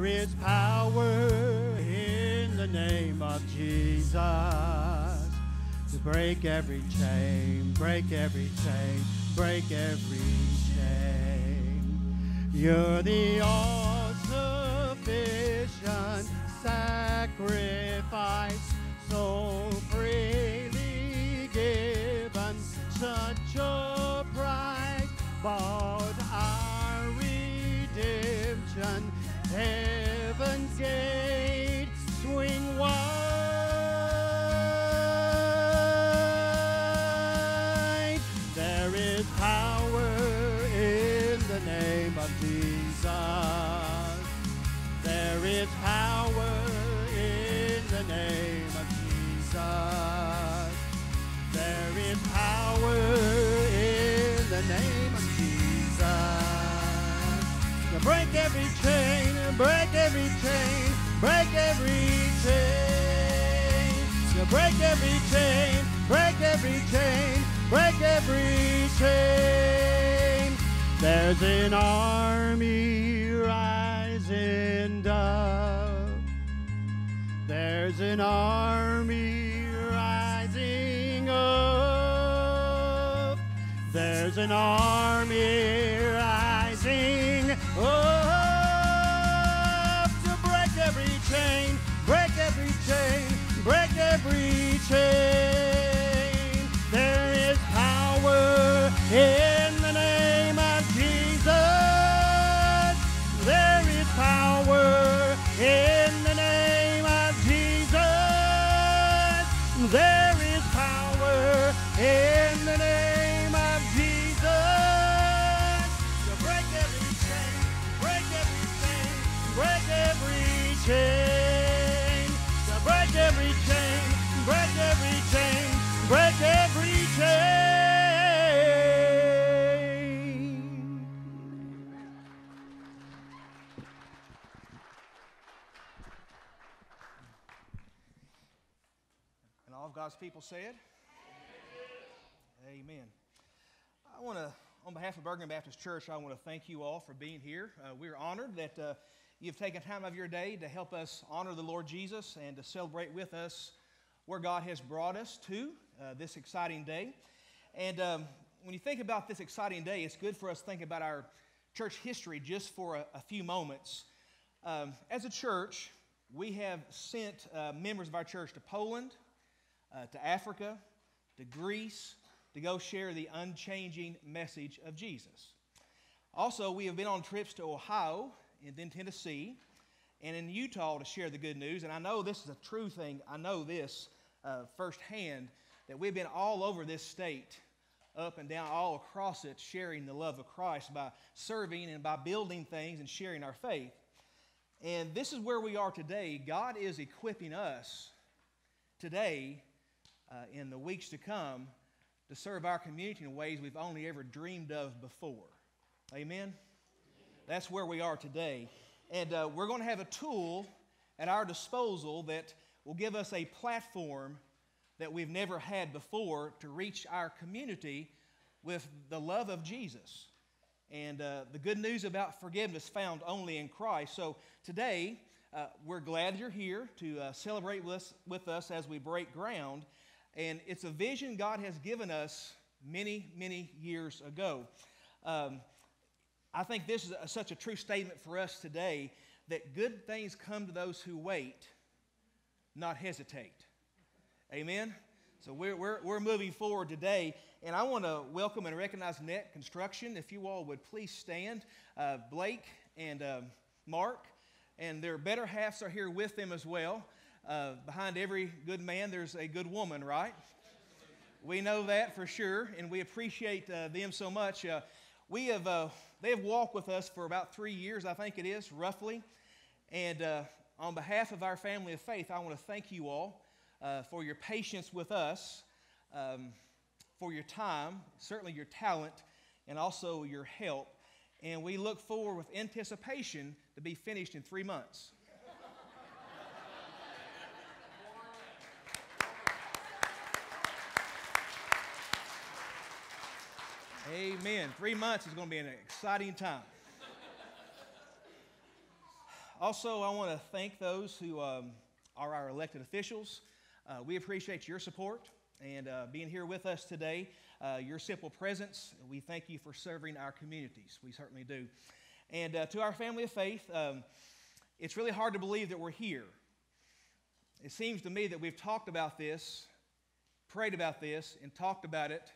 There is power in the name of Jesus to break every chain, break every chain, break every chain. You're the all sufficient sacrifice, so freely given, such a price Gate swing wide. There is power in the name of Jesus. There is power in the name of Jesus. There is power in the name of Jesus. To break every chain, break every chain, break every chain. To break every chain, break every chain, break every chain. There's an army rising up. There's an army rising up. There's an army rising up chain, break every chain, break every chain. There is power in the name of Jesus. There is power in the name of Jesus. There is power in God's people said, Amen. Amen. I want to, on behalf of Burgin Baptist Church, I want to thank you all for being here. Uh, we're honored that uh, you've taken time of your day to help us honor the Lord Jesus and to celebrate with us where God has brought us to uh, this exciting day. And um, when you think about this exciting day, it's good for us to think about our church history just for a, a few moments. Um, as a church, we have sent uh, members of our church to Poland, uh, to Africa, to Greece, to go share the unchanging message of Jesus. Also, we have been on trips to Ohio and then Tennessee and in Utah to share the good news. And I know this is a true thing. I know this uh, firsthand that we've been all over this state, up and down, all across it, sharing the love of Christ by serving and by building things and sharing our faith. And this is where we are today. God is equipping us today, uh, in the weeks to come, to serve our community in ways we've only ever dreamed of before. Amen? That's where we are today. And uh, we're going to have a tool at our disposal that will give us a platform that we've never had before to reach our community with the love of Jesus and uh, the good news about forgiveness found only in Christ. So today, uh, we're glad you're here to uh, celebrate with us, with us as we break ground. And it's a vision God has given us many, many years ago. Um, I think this is a, such a true statement for us today that good things come to those who wait, not hesitate. Amen? So we're, we're, we're moving forward today, and I want to welcome and recognize Net Construction. If you all would please stand. Uh, Blake and um, Mark, and their better halves are here with them as well. Uh, behind every good man, there's a good woman, right? We know that for sure, and we appreciate uh, them so much. Uh, we have, uh, they have walked with us for about three years, I think it is, roughly. And uh, on behalf of our family of faith, I want to thank you all uh, for your patience with us, um, for your time, certainly your talent, and also your help. And we look forward with anticipation to be finished in three months. Amen. Three months is going to be an exciting time. Also, I want to thank those who um, are our elected officials. Uh, we appreciate your support and uh, being here with us today. Uh, your simple presence, we thank you for serving our communities. We certainly do. And uh, to our family of faith, um, it's really hard to believe that we're here. It seems to me that we've talked about this, prayed about this, and talked about it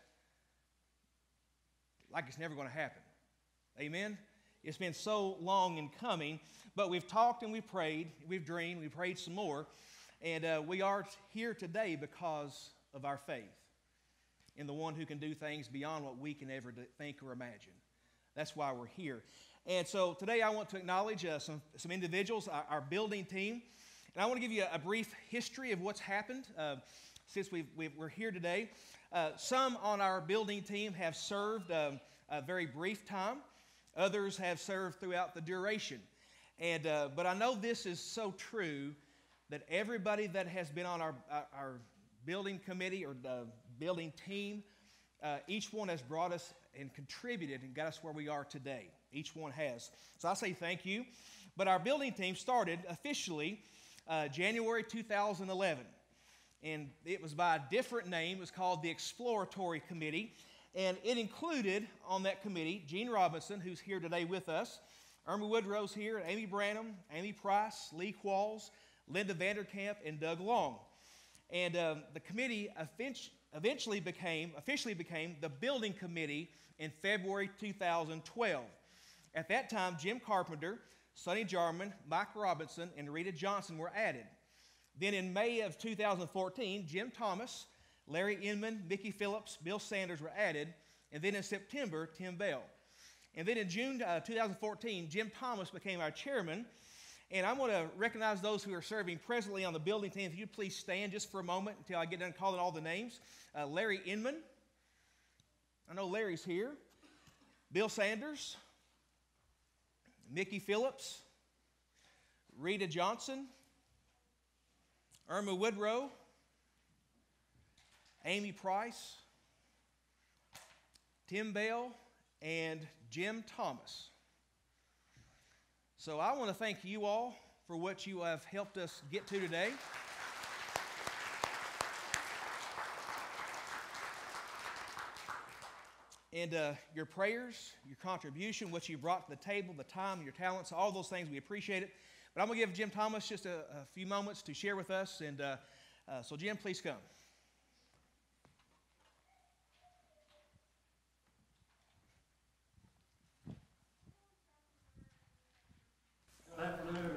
like it's never going to happen. Amen? It's been so long in coming, but we've talked and we've prayed, we've dreamed, we've prayed some more, and uh, we are here today because of our faith in the one who can do things beyond what we can ever think or imagine. That's why we're here. And so today I want to acknowledge uh, some, some individuals, our, our, building team. And I want to give you a, a brief history of what's happened uh, since we are here today. Uh, some on our building team have served um, a very brief time, others have served throughout the duration. And, uh, but I know this is so true that everybody that has been on our, our building committee or the building team, uh, each one has brought us and contributed and got us where we are today. Each one has. So I say thank you. But our building team started officially uh, January 2011. And it was by a different name. It was called the Exploratory Committee. And it included on that committee Gene Robinson, who's here today with us, Irma Woodrow's here, Amy Branham, Amy Price, Lee Qualls, Linda Vanderkamp, and Doug Long. And um, the committee eventually became, officially became the building committee in February 2012. At that time, Jim Carpenter, Sonny Jarman, Mike Robinson, and Rita Johnson were added. Then in May of 2014, Jim Thomas, Larry Inman, Mickey Phillips, Bill Sanders were added. And then in September, Tim Bell. And then in June uh, 2014, Jim Thomas became our chairman. And I want to recognize those who are serving presently on the building team. If you please stand just for a moment until I get done calling all the names. Uh, Larry Inman. I know Larry's here. Bill Sanders. Mickey Phillips. Rita Johnson. Irma Woodrow. Amy Price. Tim Bell. And Jim Thomas. So I want to thank you all for what you have helped us get to today. And uh, your prayers, your contribution, what you brought to the table, the time, your talents, all those things, we appreciate it. But I'm going to give Jim Thomas just a, a, few moments to share with us. And uh, uh, so, Jim, please come. Good afternoon.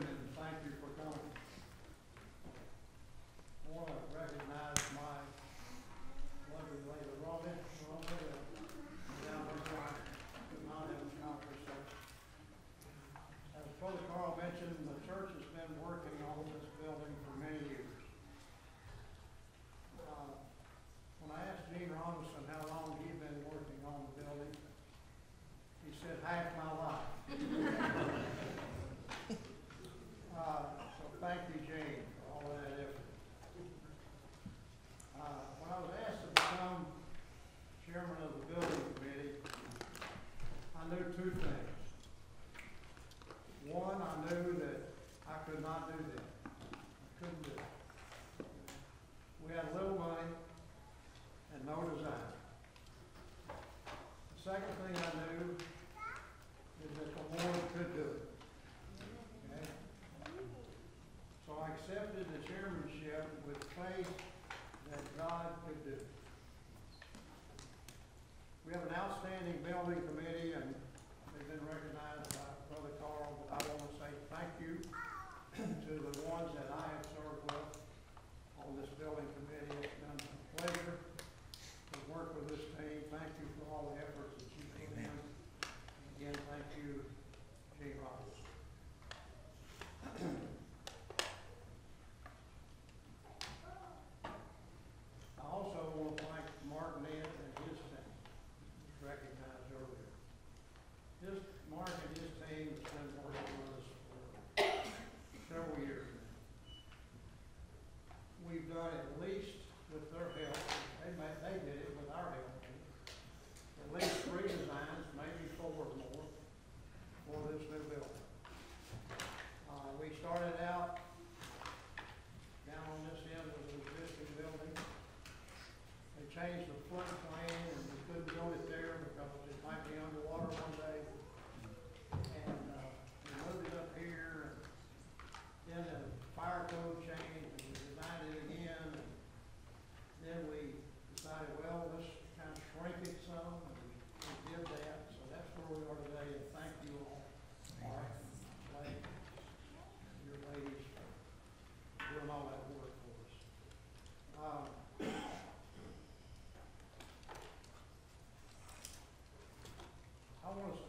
I knew two things. One, I knew that I could not do this. I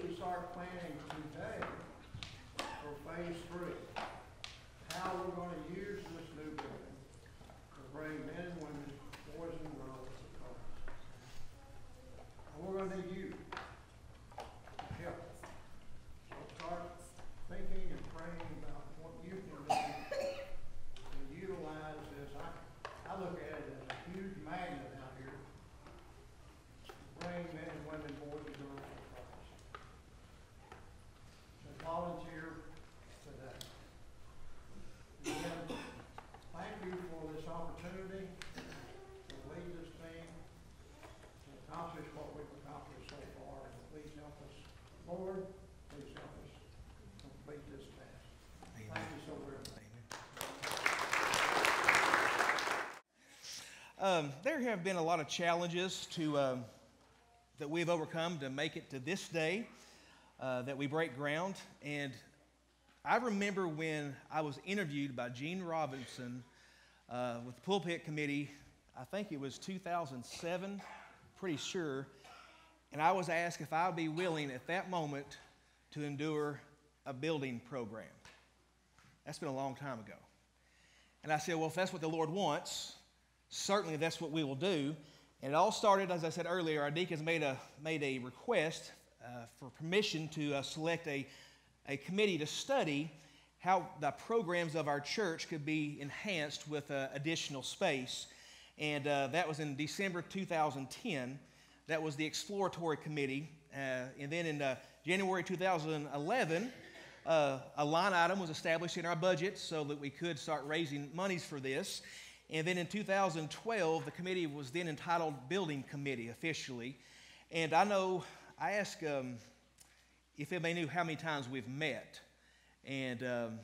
we start planning today for phase three. How we're gonna use this new building to bring men and women, boys and girls to Christ. And we're gonna need you to help. So start thinking and praying about what you can do to utilize this. I, I look at it as a huge magnet out here to bring men and women, boys and girls to Christ. So volunteer today. Again, thank you for this opportunity to lead this team, to accomplish what we've accomplished so far, and please help us, Lord, please help us complete this task. Thank you so very much. Um, there have been a lot of challenges to, um, that we've overcome to make it to this day uh, that we break ground. And I remember when I was interviewed by Gene Robinson uh, with the Pulpit Committee, I think it was 2007, pretty sure. And I was asked if I would be willing at that moment to endure a building program. That's been a long time ago. And I said, well, if that's what the Lord wants, certainly that's what we will do. And it all started, as I said earlier, our deacons made a, made a request uh, for permission to uh, select a, a committee to study how the programs of our church could be enhanced with uh, additional space. And uh, that was in December 2010. That was the exploratory committee. Uh, and then in uh, January 2011, uh, a line item was established in our budget so that we could start raising monies for this. And then in 2012, the committee was then entitled Building Committee officially. And I know, I asked um, if anybody knew how many times we've met, and um,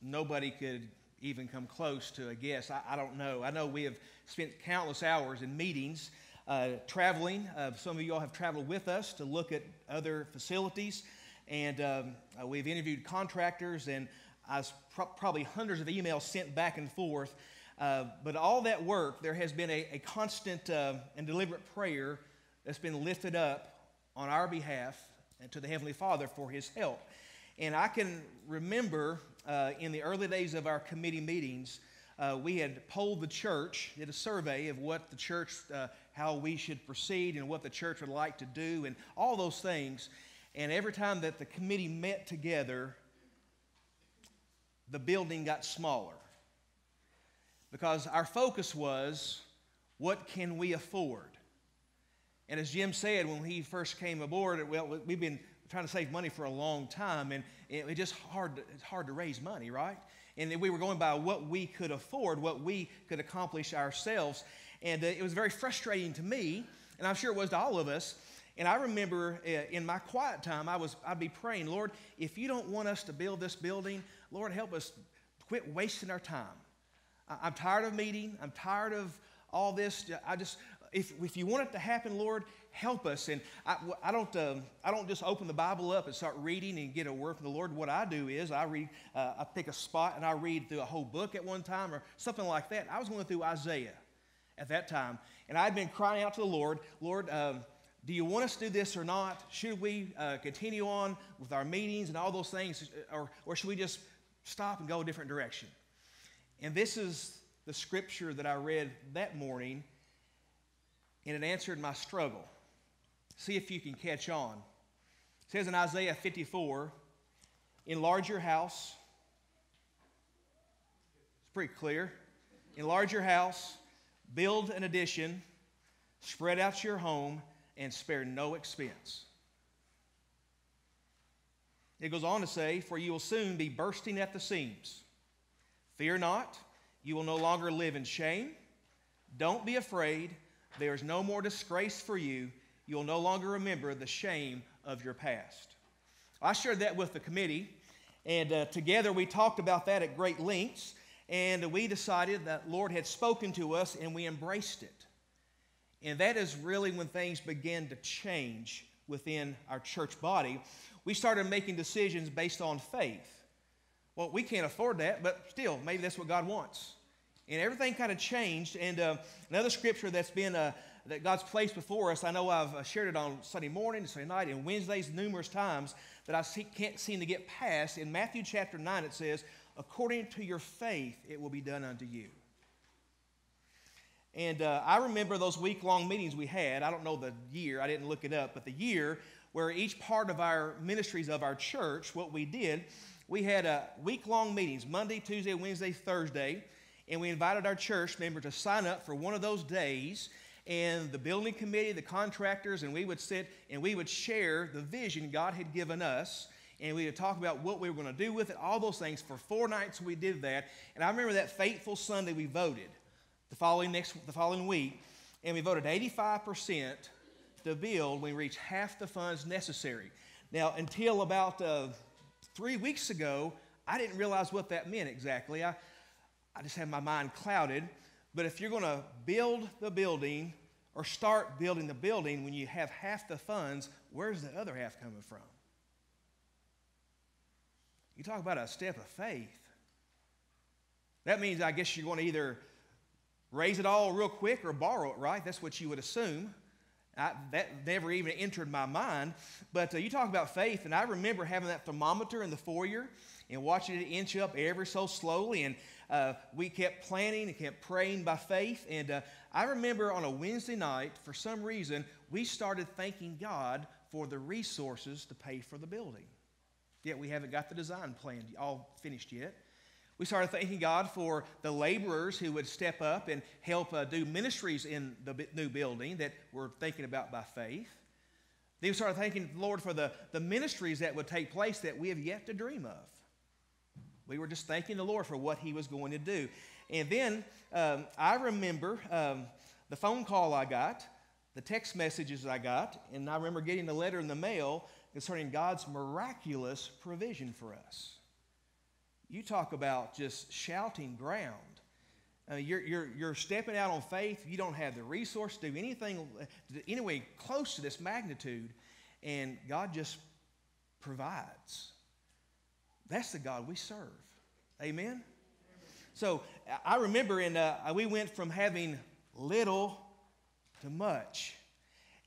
nobody could even come close to a guess. I, I, don't know. I know we have spent countless hours in meetings, uh, traveling. Uh, some of you all have traveled with us to look at other facilities, and um, uh, we've interviewed contractors, and I was pro- probably hundreds of emails sent back and forth. Uh, but all that work, there has been a, a constant uh, and deliberate prayer that's been lifted up on our behalf and to the Heavenly Father for His help. And I can remember uh, in the early days of our committee meetings, uh, we had polled the church, did a survey of what the church, uh, how we should proceed, and what the church would like to do, and all those things. And every time that the committee met together, the building got smaller because our focus was what can we afford? And as Jim said when he first came aboard, well, we've been trying to save money for a long time, and it's just hard. To, it's hard to raise money, right? And we were going by what we could afford, what we could accomplish ourselves, and uh, it was very frustrating to me, and I'm sure it was to all of us. And I remember uh, in my quiet time, I was I'd be praying, Lord, if you don't want us to build this building, Lord, help us quit wasting our time. I'm tired of meeting. I'm tired of all this. I just, if, if you want it to happen, Lord, help us. And I, I, don't, uh, I don't just open the Bible up and start reading and get a word from the Lord. What I do is I read, uh, I pick a spot and I read through a whole book at one time or something like that. I was going through Isaiah at that time, and I'd been crying out to the Lord, Lord, um, do you want us to do this or not? Should we uh, continue on with our meetings and all those things, or, or should we just stop and go a different direction? And this is the scripture that I read that morning, and it answered my struggle. See if you can catch on. It says in Isaiah 54 enlarge your house. It's pretty clear. Enlarge your house, build an addition, spread out your home, and spare no expense. It goes on to say, For you will soon be bursting at the seams. Fear not, you will no longer live in shame. Don't be afraid. There is no more disgrace for you. You will no longer remember the shame of your past. I shared that with the committee, And uh, together we talked about that at great lengths. And we decided that Lord had spoken to us and we embraced it. And that is really when things began to change within our church body. We started making decisions based on faith. Well, we can't afford that, but still, maybe that's what God wants. And everything kind of changed. And uh, another scripture that's been uh, that God's placed before us, I know I've uh, shared it on Sunday morning, Sunday night, and Wednesdays numerous times that I see, can't seem to get past. In Matthew chapter 9, it says, according to your faith, it will be done unto you. And uh, I remember those week long meetings we had. I don't know the year, I didn't look it up, but the year where each part of our ministries of our church, what we did, we had a week long meetings Monday, Tuesday, Wednesday, Thursday, and we invited our church members to sign up for one of those days. And the building committee, the contractors, and we would sit and we would share the vision God had given us and we would talk about what we were going to do with it, all those things. For four nights we did that. And I remember that fateful Sunday we voted the following, next, the following week, and we voted 85% to build we reached half the funds necessary. Now, until about uh, three weeks ago, I didn't realize what that meant exactly. I, I just had my mind clouded. But if you're going to build the building or start building the building when you have half the funds, where's the other half coming from? You talk about a step of faith. That means, I guess, you're going to either raise it all real quick or borrow it, right? That's what you would assume. I, that never even entered my mind. But uh, you talk about faith, and I remember having that thermometer in the foyer and watching it inch up ever so slowly. And uh, we kept planning and kept praying by faith. And uh, I remember on a Wednesday night, for some reason, we started thanking God for the resources to pay for the building. Yet we haven't got the design plan all finished yet. We started thanking God for the laborers who would step up and help uh, do ministries in the new building that we're thinking about by faith. Then we started thanking the Lord for the, the ministries that would take place that we have yet to dream of. We were just thanking the Lord for what He was going to do. And then um, I remember um, the phone call I got, the text messages I got, and I remember getting a letter in the mail concerning God's miraculous provision for us. You talk about just shouting ground. Uh, you're, you're, you're stepping out on faith. You don't have the resource to do anything anyway close to this magnitude, and God just provides. That's the God we serve. Amen? So I remember, in, uh, we went from having little to much.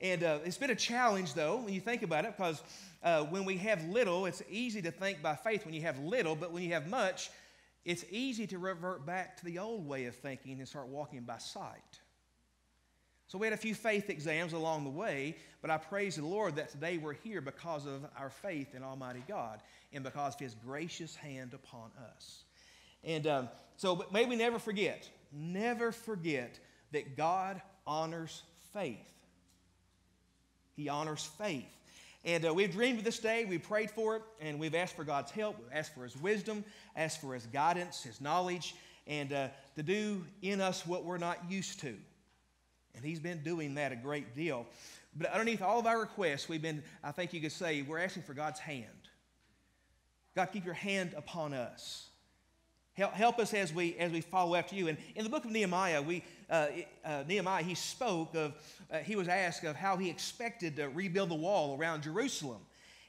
And uh, it's been a challenge, though, when you think about it, because uh, when we have little, it's easy to think by faith when you have little, but when you have much, it's easy to revert back to the old way of thinking and start walking by sight. So we had a few faith exams along the way, but I praise the Lord that today we're here because of our faith in Almighty God and because of His gracious hand upon us. And um, so may we never forget, never forget that God honors faith. He honors faith. And uh, we've dreamed of this day, we've prayed for it, and we've asked for God's help, we've asked for His wisdom, asked for His guidance, His knowledge, and uh, to do in us what we're not used to. And He's been doing that a great deal. But underneath all of our requests, we've been, I think you could say, we're asking for God's hand. God, keep your hand upon us. Help, help us as we, as we follow after you. And in the book of Nehemiah, we, uh, uh, Nehemiah, he spoke of, uh, he was asked of how he expected to rebuild the wall around Jerusalem.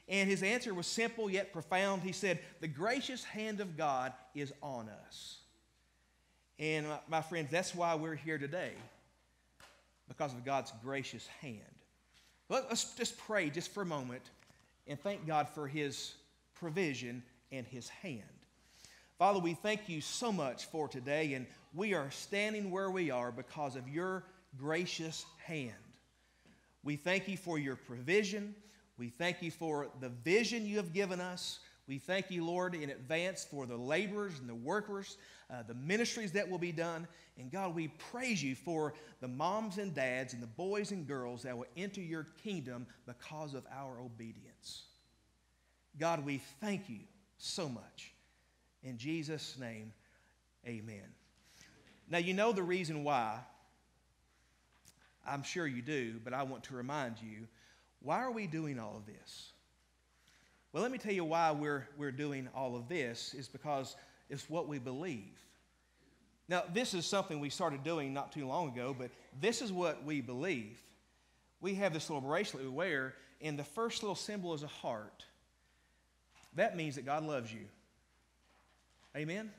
And his answer was simple yet profound. He said, The gracious hand of God is on us. And my, my friends, that's why we're here today, because of God's gracious hand. Let, let's just pray just for a moment and thank God for his provision and his hand. Father, we thank you so much for today, and we are standing where we are because of your gracious hand. We thank you for your provision. We thank you for the vision you have given us. We thank you, Lord, in advance for the laborers and the workers, uh, the ministries that will be done. And God, we praise you for the moms and dads and the boys and girls that will enter your kingdom because of our obedience. God, we thank you so much. In Jesus' name, amen. Now, you know the reason why. I'm sure you do, but I want to remind you why are we doing all of this? Well, let me tell you why we're, we're doing all of this is because it's what we believe. Now, this is something we started doing not too long ago, but this is what we believe. We have this little bracelet we wear, and the first little symbol is a heart. That means that God loves you. Amen?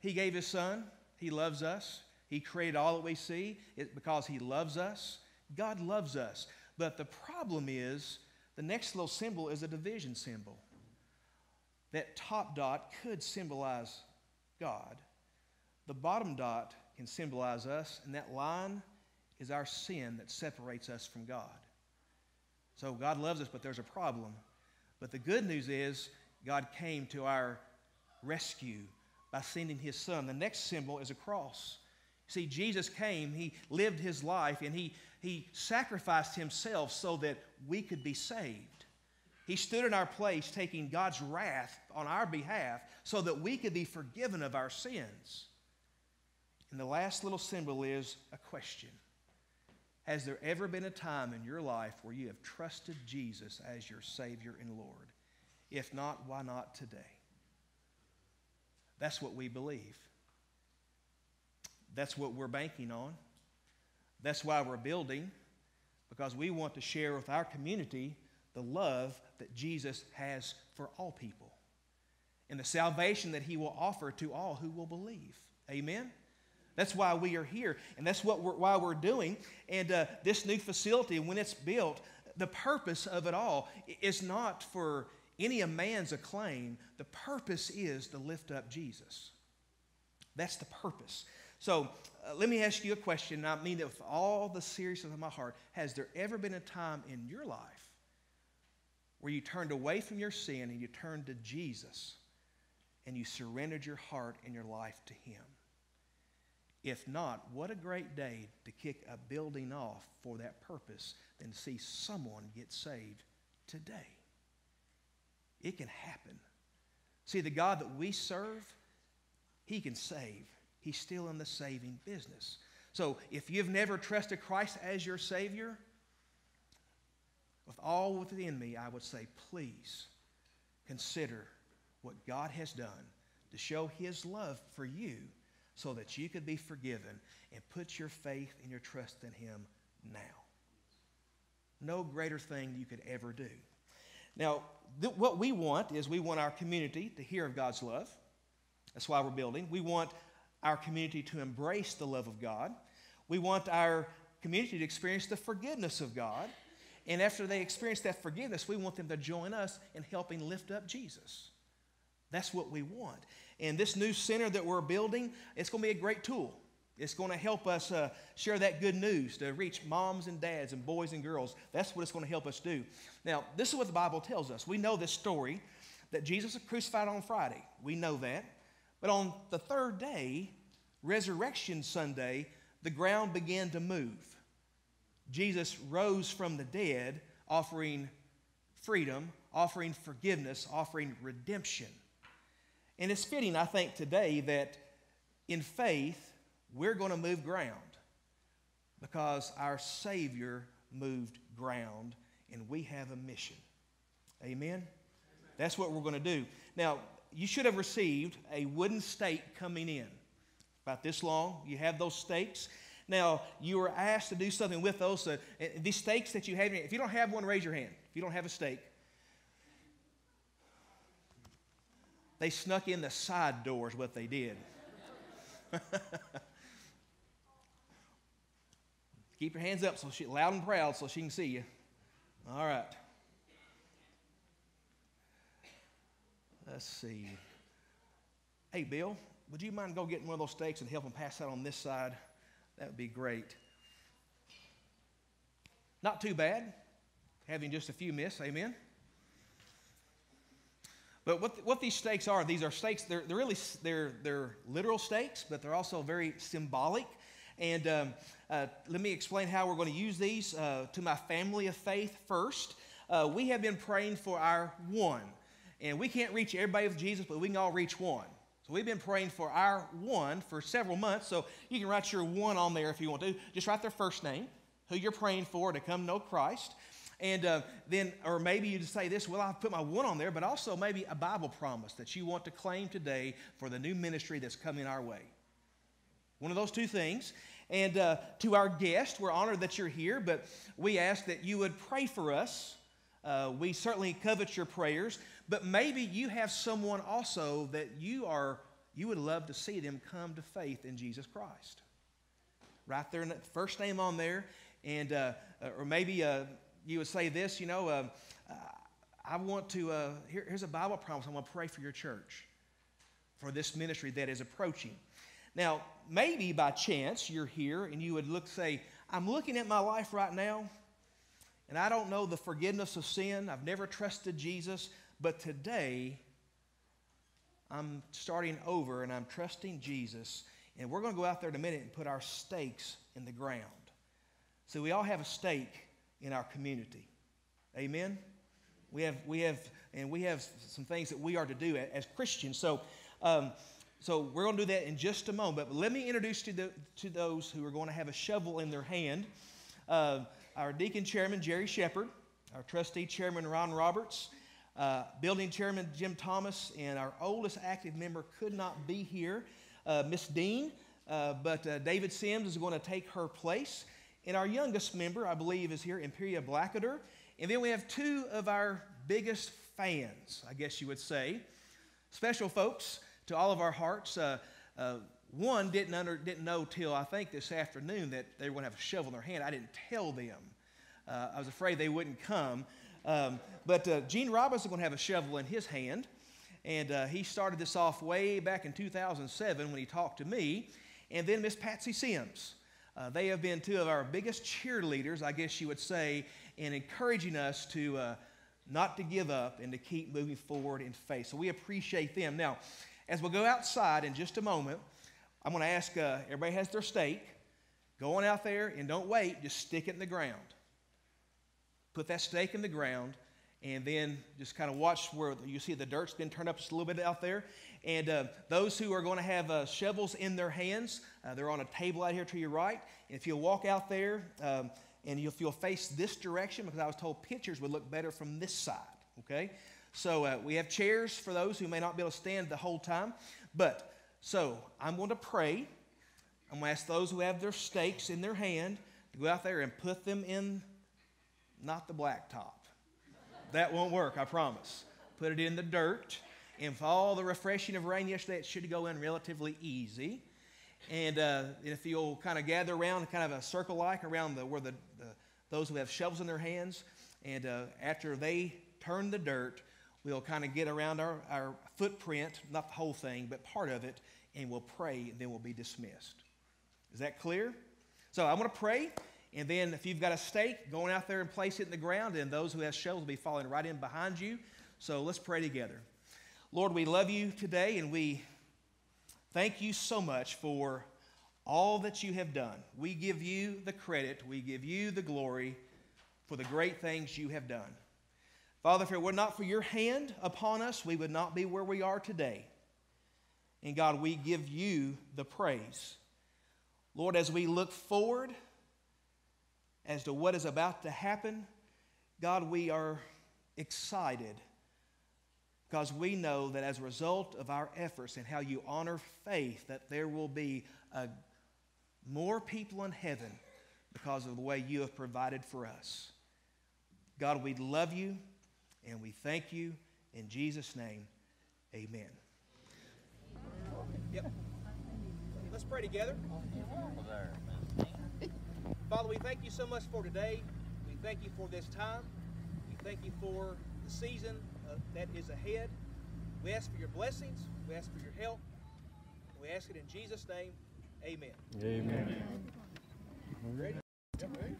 He gave His Son, He loves us. He created all that we see because He loves us. God loves us. But the problem is, the next little symbol is a division symbol. That top dot could symbolize God. The bottom dot can symbolize us, and that line is our sin that separates us from God. So God loves us, but there's a problem. But the good news is God came to our rescue by sending his son. The next symbol is a cross. See, Jesus came, he lived his life, and he, he sacrificed himself so that we could be saved. He stood in our place, taking God's wrath on our behalf so that we could be forgiven of our sins. And the last little symbol is a question Has there ever been a time in your life where you have trusted Jesus as your Savior and Lord? If not, why not today? That's what we believe. That's what we're banking on. That's why we're building, because we want to share with our community the love that Jesus has for all people and the salvation that he will offer to all who will believe. Amen? That's why we are here, and that's what we're, why we're doing. And uh, this new facility, when it's built, the purpose of it all is not for any of man's acclaim. The purpose is to lift up Jesus. That's the purpose. So uh, let me ask you a question. I mean it with all the seriousness of my heart. Has there ever been a time in your life where you turned away from your sin and you turned to Jesus and you surrendered your heart and your life to Him? If not, what a great day to kick a building off for that purpose than see someone get saved today. It can happen. See, the God that we serve, He can save. He's still in the saving business. So if you've never trusted Christ as your Savior, with all within me, I would say, please consider what God has done to show His love for you so that you could be forgiven and put your faith and your trust in Him now. No greater thing you could ever do. Now, th- what we want is we want our community to hear of God's love. That's why we're building. We want our community to embrace the love of God. We want our community to experience the forgiveness of God. And after they experience that forgiveness, we want them to join us in helping lift up Jesus. That's what we want. And this new center that we're building, it's going to be a great tool. It's going to help us uh, share that good news to reach moms and dads and boys and girls. That's what it's going to help us do. Now, this is what the Bible tells us. We know this story that Jesus was crucified on Friday. We know that. But on the third day, Resurrection Sunday, the ground began to move. Jesus rose from the dead, offering freedom, offering forgiveness, offering redemption. And it's fitting, I think, today that in faith, we're going to move ground because our Savior moved ground and we have a mission. Amen? Amen. That's what we're going to do. Now, you should have received a wooden stake coming in. About this long, you have those stakes. Now, you were asked to do something with those. Uh, these stakes that you have, if you don't have one, raise your hand. If you don't have a stake, They snuck in the side doors, what they did. Keep your hands up so she loud and proud so she can see you. All right. Let's see. Hey, Bill, would you mind go getting one of those stakes and help them pass out on this side? That would be great. Not too bad, having just a few miss. Amen. But what, what these stakes are, these are stakes, they're, they're really, they're, they're literal stakes, but they're also very symbolic. And um, uh, let me explain how we're going to use these uh, to my family of faith first. Uh, we have been praying for our one. And we can't reach everybody with Jesus, but we can all reach one. So we've been praying for our one for several months. So you can write your one on there if you want to. Just write their first name, who you're praying for to come know Christ. And uh, then, or maybe you just say this, well, I've put my one on there, but also maybe a Bible promise that you want to claim today for the new ministry that's coming our way. One of those two things. And uh, to our guest, we're honored that you're here, but we ask that you would pray for us. Uh, we certainly covet your prayers, but maybe you have someone also that you are you would love to see them come to faith in Jesus Christ. Right there, in the first name on there, and uh, or maybe uh, you would say this, you know, uh, I want to. Uh, here, here's a Bible promise. I want to pray for your church, for this ministry that is approaching. Now, maybe by chance you're here and you would look, say, I'm looking at my life right now, and I don't know the forgiveness of sin. I've never trusted Jesus, but today I'm starting over and I'm trusting Jesus. And we're going to go out there in a minute and put our stakes in the ground. So we all have a stake in our community. Amen? We have, we have, and we have some things that we are to do as Christians. So, um, so we're going to do that in just a moment. But let me introduce to, the, to those who are going to have a shovel in their hand. Uh, our deacon chairman, Jerry Shepard, our trustee chairman, Ron Roberts, uh, building chairman, Jim Thomas, and our oldest active member could not be here, uh, Miss Dean, uh, but uh, David Sims is going to take her place. And our youngest member, I believe, is here, Imperia Blackadder. And then we have two of our biggest fans, I guess you would say. Special folks to all of our hearts. Uh, uh, one didn't, under, didn't know till I think this afternoon that they were going to have a shovel in their hand. I didn't tell them. Uh, I was afraid they wouldn't come. Um, but uh, Gene Robbins is going to have a shovel in his hand. And uh, he started this off way back in 2007 when he talked to me. And then Miss Patsy Sims. Uh, they have been two of our biggest cheerleaders, I guess you would say, in encouraging us to not to give up and to keep moving forward in faith. So we appreciate them. Now, as we'll go outside in just a moment, I'm going to ask uh, everybody has their stake. Go on out there and don't wait, just stick it in the ground. Put that stake in the ground and then just kind of watch where you see the dirt's been turned up just a little bit out there. And uh, those who are going to have uh, shovels in their hands, uh, they're on a table out here to your right. And if you'll walk out there um, and if you'll face this direction, because I was told pictures would look better from this side, okay? So uh, we have chairs for those who may not be able to stand the whole time. But so I'm going to pray. I'm going to ask those who have their stakes in their hand to go out there and put them in not the blacktop. That won't work, I promise. Put it in the dirt. And for all the refreshing of rain yesterday, it should go in relatively easy. And uh, if you'll kind of gather around, kind of a circle like around the, where the, the, those who have shovels in their hands, and uh, after they turn the dirt, we'll kind of get around our, our footprint, not the whole thing, but part of it, and we'll pray, and then we'll be dismissed. Is that clear? So I'm going to pray, and then if you've got a stake, going out there and place it in the ground, and those who have shovels will be falling right in behind you. So let's pray together. Lord, we love you today, and we thank you so much for all that you have done. We give you the credit, we give you the glory for the great things you have done. Father, if it were not for your hand upon us, we would not be where we are today. And God, we give you the praise. Lord, as we look forward as to what is about to happen, God, we are excited because we know that as a result of our efforts and how you honor faith, that there will be a, more people in heaven because of the way you have provided for us. God, we love you. And we thank you in Jesus' name. Amen. Yep. Let's pray together. Father, we thank you so much for today. We thank you for this time. We thank you for the season uh, that is ahead. We ask for your blessings. We ask for your help. We ask it in Jesus' name. Amen. Amen. Ready? Yep, ready?